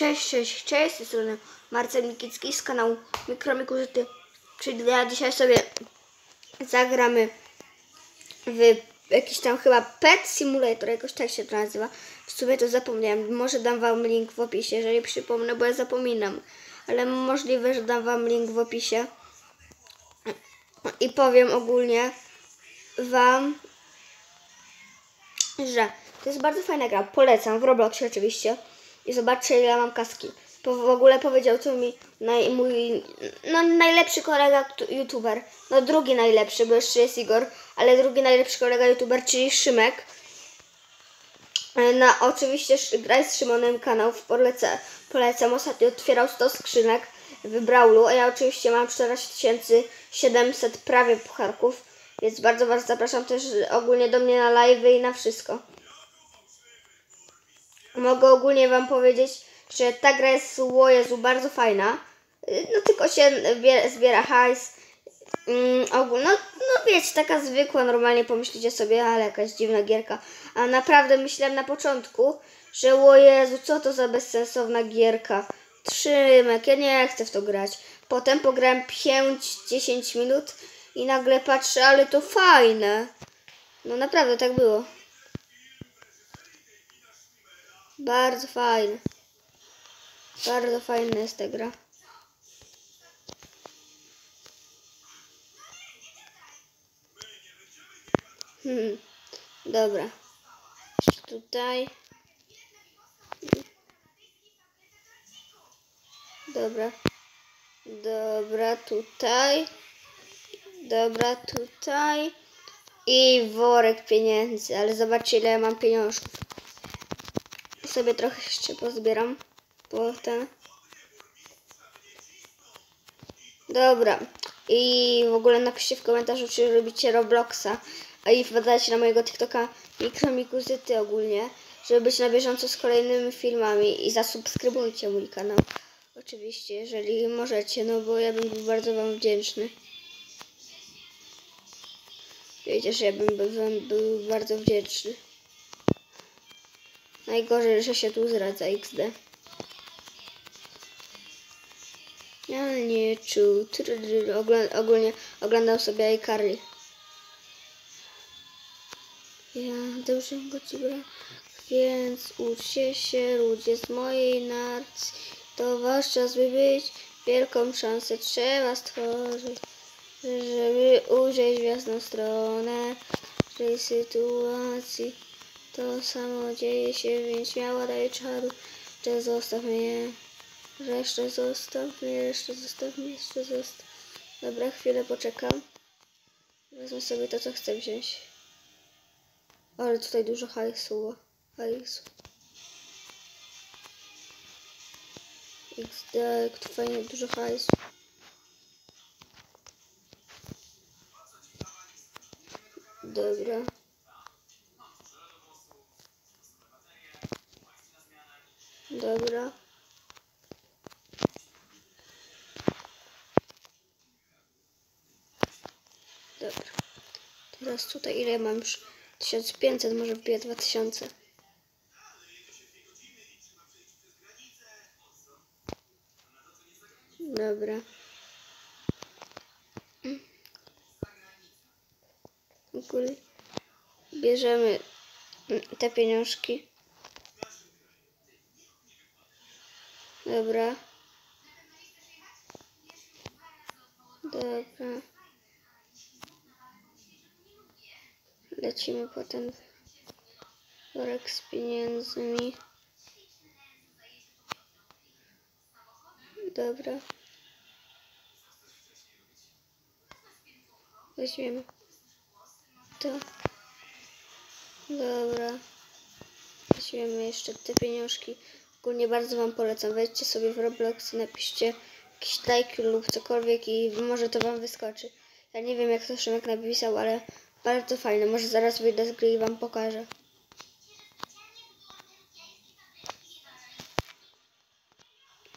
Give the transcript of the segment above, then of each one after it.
Cześć, cześć, cześć, z tej strony Marcel Mikicki z kanału Mikromikuzyty. Czyli ja dzisiaj sobie zagramy w jakiś tam chyba Pet Simulator, jakoś tak się to nazywa. W sumie to zapomniałem, może dam wam link w opisie, jeżeli przypomnę, bo ja zapominam. Ale możliwe, że dam wam link w opisie. I powiem ogólnie wam, że to jest bardzo fajna gra. Polecam w Robloxie oczywiście. I zobaczcie ile mam kaski. Po, w ogóle powiedział to mi naj, mój no, najlepszy kolega youtuber. No drugi najlepszy, bo jeszcze jest Igor, ale drugi najlepszy kolega youtuber, czyli Szymek. Na oczywiście graj z Szymonem kanał polecę. Polecam. Ostatnio otwierał 100 skrzynek w Brawlu, a ja oczywiście mam 14700 prawie pucharków. Więc bardzo Was zapraszam też ogólnie do mnie na live i na wszystko. Mogę ogólnie Wam powiedzieć, że ta gra jest, o Jezu, bardzo fajna. Y, No tylko się bie- zbiera hajs. Mm, ogól, no, no wiecie, taka zwykła, normalnie pomyślicie sobie, ale jakaś dziwna gierka. A naprawdę myślałem na początku, że o Jezu, co to za bezsensowna gierka. Trzymek, ja nie chcę w to grać. Potem pograłem 5-10 minut i nagle patrzę, ale to fajne. No naprawdę tak było. Bardzo fajne. Bardzo fajna jest ta gra. Hmm. Dobra. Jeszcze tutaj. Dobra. Dobra, tutaj. Dobra, tutaj. I worek pieniędzy, ale zobaczcie ile ja mam pieniążków. Sobie trochę jeszcze pozbieram. Po ten. Dobra. I w ogóle napiszcie w komentarzu, czy robicie Robloxa. A i wpadajcie na mojego TikToka Mikromikuzyty ogólnie, żeby być na bieżąco z kolejnymi filmami. I zasubskrybujcie mój kanał. Oczywiście, jeżeli możecie, no bo ja bym był bardzo wam wdzięczny. Wiecie, że ja bym był, był bardzo wdzięczny. Najgorzej, że się tu zdradza XD. Ja nie czuł. Ogl- Ogólnie oglądał sobie iCarly. Ja dobrze go ci więc uczcie się ludzie z mojej narcji. To wasz czas by być, wielką szansę trzeba stworzyć, żeby ujrzeć w jasną stronę tej sytuacji. To samo dzieje się, więc śmiało daj czaru, że zostaw mnie. Resztę zostaw mnie, resztę zostaw mnie, jeszcze zostaw. Dobra, chwilę poczekam. Wezmę sobie to, co chcę wziąć. Ale tutaj dużo hajsu. Hajsu. XD, jak tu fajnie dużo hajsu. Dobra. Dobra. Dobra. Teraz tutaj ile mam już? 1500, może wbiję 2000. Dobra. Ogólnie bierzemy te pieniążki. Dobra. Dobra. Lecimy potem worek z pieniędzmi. Dobra. Weźmiemy to. Dobra. Weźmiemy jeszcze te pieniążki. Ogólnie bardzo Wam polecam. Wejdźcie sobie w Roblox, napiszcie jakiś like lub cokolwiek i może to Wam wyskoczy. Ja nie wiem jak to Szymek napisał, ale bardzo fajne. Może zaraz wyjdę z gry i Wam pokażę.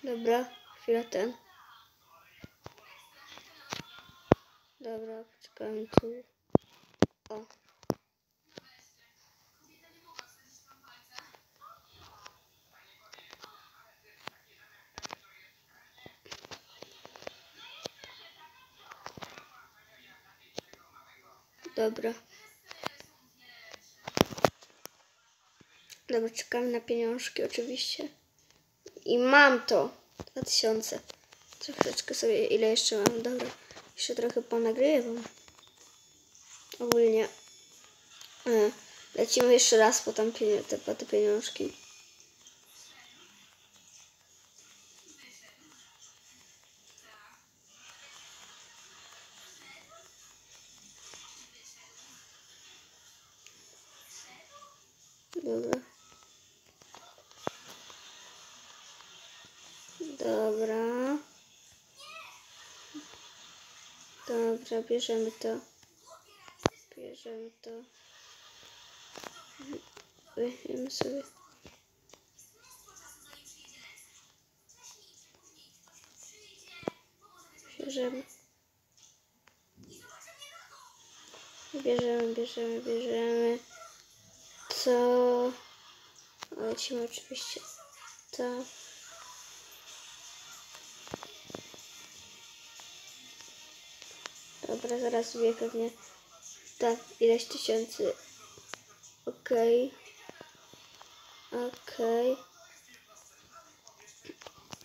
Dobra, chwilę ten. Dobra, poczekamy tu. O. Dobra. Dobra, czekamy na pieniążki oczywiście. I mam to. 2000. Troszeczkę sobie, ile jeszcze mam? Dobra. Jeszcze trochę ponagrywam. Ogólnie. E, lecimy jeszcze raz po, tam pienio- po te pieniążki. Bierzemy to. Bierzemy to. Weźmiemy sobie. Bierzemy. Bierzemy, bierzemy, bierzemy. Co? Lecimy oczywiście. To. Dobra, zaraz sobie pewnie tak, ileś tysięcy. Okej. Okej.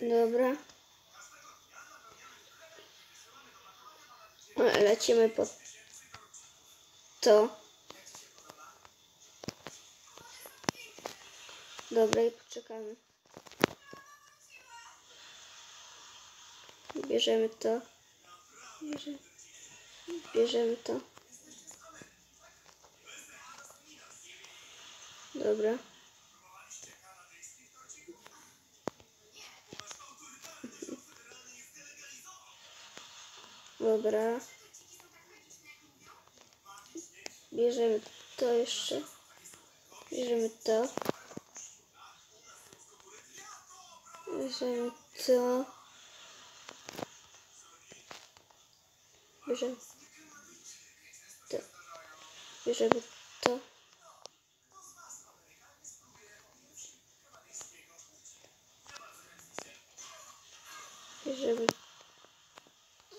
Dobra. E, Lecimy po to. Dobra, i poczekamy. Bierzemy to. Bierzemy, bierzemy to. Dobra. Dobra. Bierzemy to jeszcze. Bierzemy to. Bierzemy to. Bierzemy. Bierzemy to. Bierzemy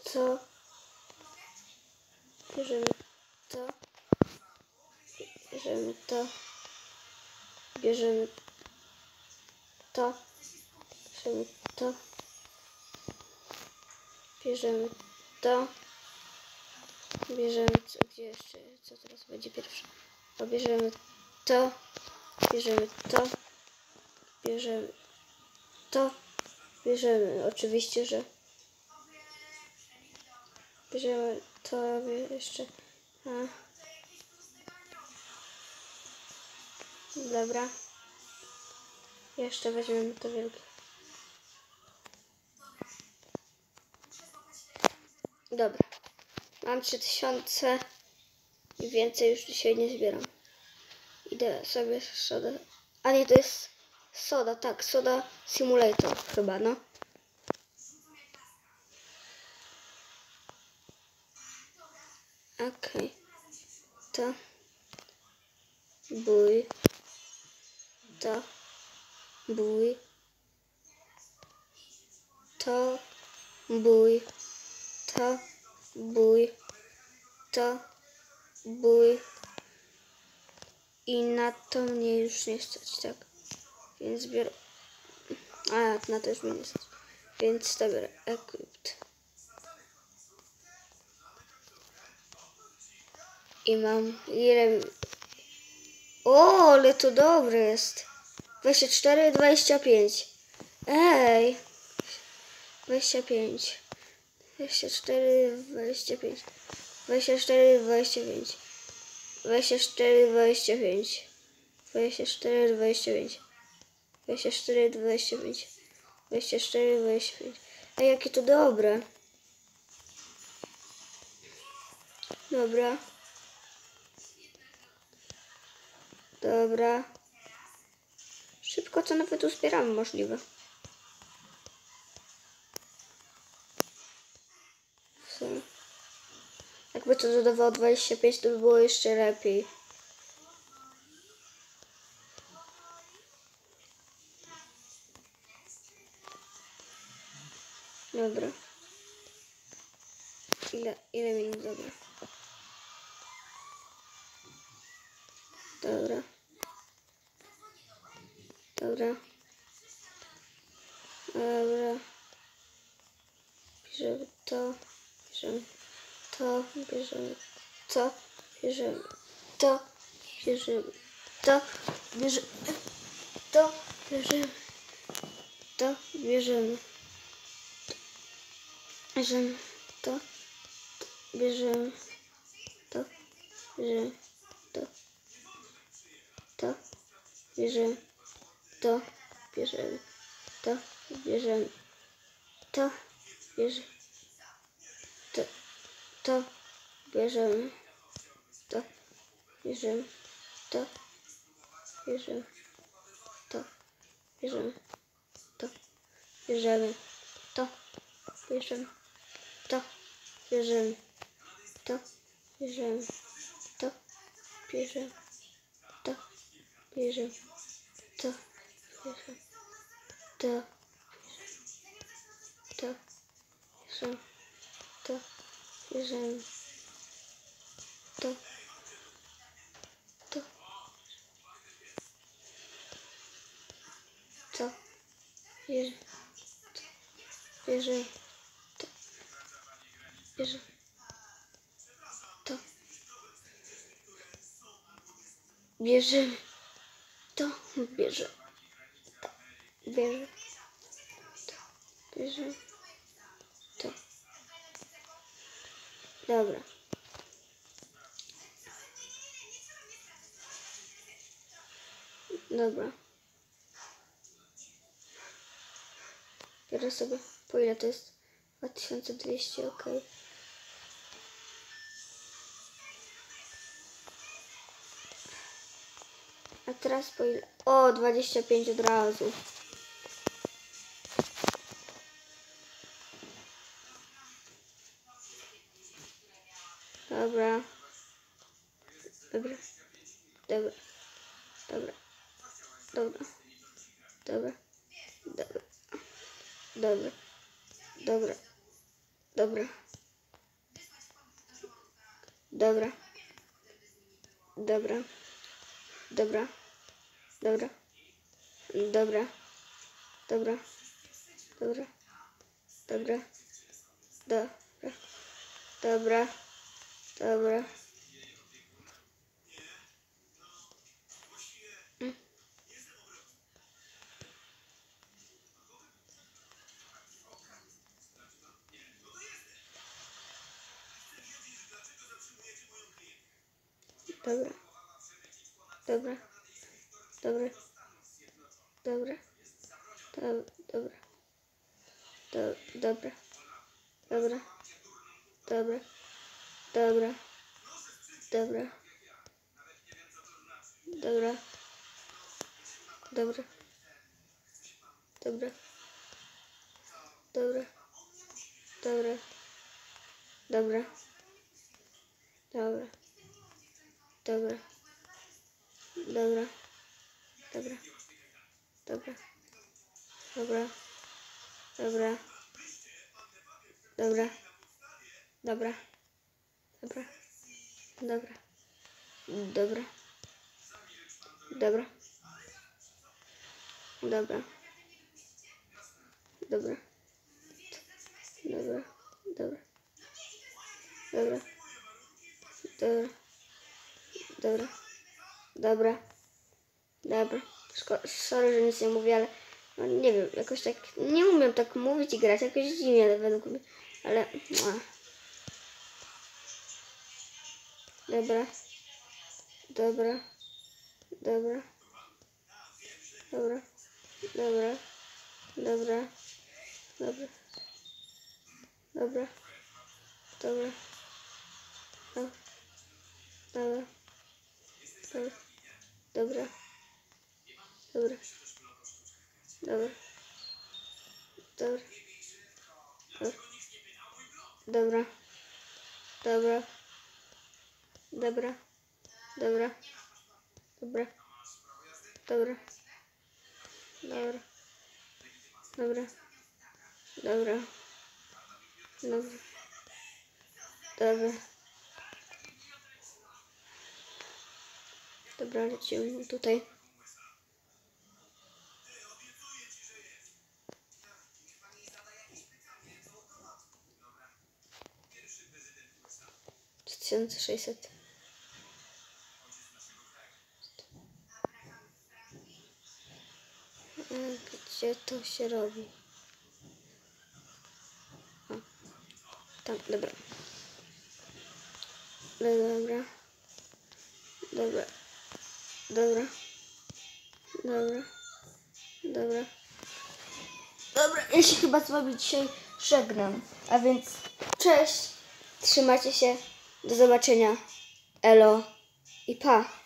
to. Bierzemy to. Bierzemy to. Bierzemy to. Bierzemy to. Bierzemy to. Bierzemy co, gdzie jeszcze, co teraz będzie pierwsze? Bierzemy to. Bierzemy to. Bierzemy to. Bierzemy, oczywiście, że bierzemy to jeszcze. A. Dobra. Jeszcze weźmiemy to wielkie. Dobra. Mam 3000 i więcej już dzisiaj nie zbieram. Idę sobie soda. A nie, to jest soda, tak, soda simulator chyba, no. Okej. To. Bój. To. Bój. To. Bój. To. Bój. To. Bój. I na to mnie już nie stać, tak? Więc biorę... A, na to już mnie nie stać. Więc to biorę equipped. I mam... Ile... O, ale to dobre jest. 24, 25. Ej. 25. 24, 25. 24, 25. 24, 25. 24, 25. 24, 25. 24, 25. A jakie to dobre. Dobra. Dobra. Szybko to nawet uzbieramy możliwe. Co? Jakby to dodawało 25, to by było jeszcze lepiej. Dobra. Ile, ile minut? Dobra. Dobra. Dobra. Bierzemy to. Bierzemy to. Bierzemy to. Bierzemy to. Bierzemy to. Bierzemy to. Bierzemy to. Bierzemy Bierzemy to. Bierzemy to. Bierzemy to. To. Bierzemy to. Bierzemy to. Bierzemy to. Bierzemy to. To. Bierzemy. Bierzemy to. Bierzemy to. Bierzemy to. Bierzemy to. Bierzemy to. Bierzemy to. Bierzemy to. Bierzemy to. Bierzemy to. Bierzemy to. To. Bierzemy to. Bierzemy to. To. To. Bierzemy Bierze to. Bierze to. Bierzemy to. Bierze to. Bierze to. Bierze to. Dobra. Dobra. Biorę sobie, po ile to jest? 2200, ok. A teraz po ile? O, 25 od razu. Dobra. Dobra. Dobra. Dobra. Dobra. Dobra. Dobra. Dobra. Dobra. Dobra. Dobra. Dobra. Dobra. Dobra. Dobra. Dobra. Dobra. Dobra. Dobra. Dobra. Dobra. Dobra. Dobra. Dobra. Dobra. Do- Dobra. Do- Dobra. Dobra. Dobra. Dobra. Dobra. Dobra. Dobra. Dobra. Dobra. Dobra. Dobra. Dobra. Dobra. Dobra. Dobra. Dobra. Dobra. Dobra. Dobra. Dobra. Dobra. Dobra. Dobra. Dobra. Dobra. Dobra. Dobra. Dobra. Dobra. Dobra. Dobra. Dobra. Dobra. Szko- sorry, że nic nie mówię, ale no, nie wiem, jakoś tak nie umiem tak mówić i grać, jakoś dziwnie według mnie, ale. Dobra. Dobra. Dobra. Dobra. Dobra. Dobra. Dobra. Dobra. Dobra. Dobra. Dobra. Dobra. Dobra. Dobra. Dobra. Dobra. Dobra. Dobra. Dobra. Dobra. Dobra. Dobra. Dobra. Dobra. Dobra. Dobra. Dobra. Dobra, lecimy tutaj. Tysiąc sześćset. Mm, gdzie to się robi? O, tam, dobra. No, dobra. Dobra. Dobra. Dobra. Dobra. Dobra, ja się chyba z wami dzisiaj żegnam. A więc cześć. Trzymajcie się. Do zobaczenia. Elo i pa.